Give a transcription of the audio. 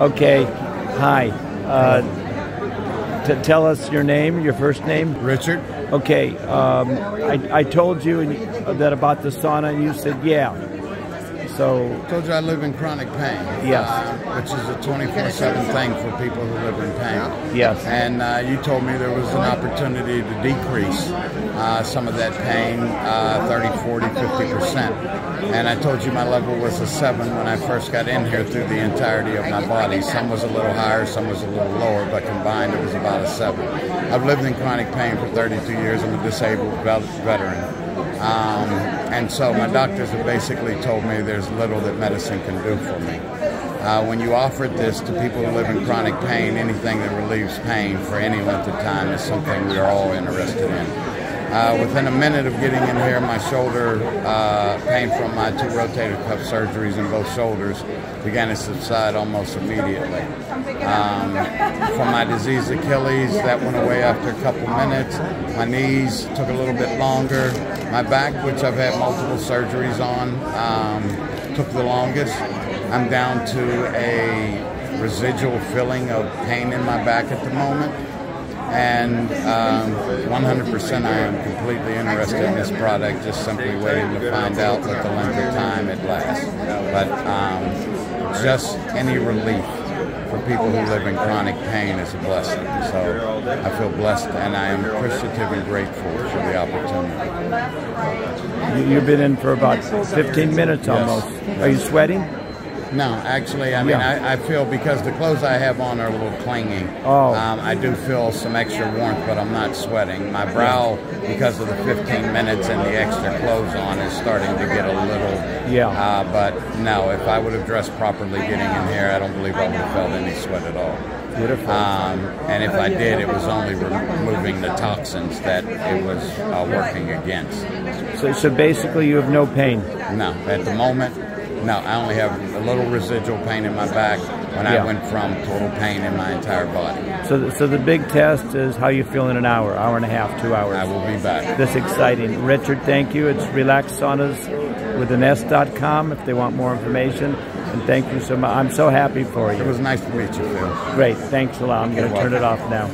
Okay. Hi. Uh, t- tell us your name, your first name. Richard? Okay. Um, I, I told you that about the sauna, and you said yeah. So I told you I live in chronic pain. Yes. Uh, which is a 24 7 thing for people who live in pain. Yes. And uh, you told me there was an opportunity to decrease uh, some of that pain uh, 30, 40, 50%. And I told you my level was a 7 when I first got in here through the entirety of my body. Some was a little higher, some was a little lower, but combined it was about a 7. I've lived in chronic pain for 32 years. I'm a disabled veteran. Um, and so my doctors have basically told me there's little that medicine can do for me. Uh, when you offered this to people who live in chronic pain, anything that relieves pain for any length of time is something we are all interested in. Uh, within a minute of getting in here, my shoulder uh, pain from my two rotator cuff surgeries in both shoulders began to subside almost immediately. Um, from my diseased Achilles, that went away after a couple minutes. My knees took a little bit longer. My back, which I've had multiple surgeries on, um, took the longest. I'm down to a residual feeling of pain in my back at the moment and um, 100% I am completely interested in this product, just simply waiting to find out what the length of time it lasts. But um, just any relief for people who live in chronic pain is a blessing. So I feel blessed and I am appreciative and grateful for the opportunity. You've been in for about 15 minutes almost. Yes. Are you sweating? No, actually, I mean, Yeah. I, I feel because the clothes I have on are a little clingy. Oh. Um, I do feel some extra warmth, but I'm not sweating. My brow, because of the 15 minutes and the extra clothes on, is starting to get a little. Yeah. Uh, but no, if I would have dressed properly getting in here, I don't believe I would have felt any sweat at all. Um, and if I did, it was only removing the toxins that it was uh, working against. So, so basically, you have no pain. No, at the moment, no. I only have a little residual pain in my back when Yeah. I went from total pain in my entire body. So, the, so the big test is how you feel in an hour, hour and a half, two hours. I will be back. This exciting. Richard, thank you. It's Relax Saunas with an S.com if they want more information. And thank you so much. I'm so happy for you. It was nice to meet you, Phil. Great. Thanks a lot. I'm going to turn it off now.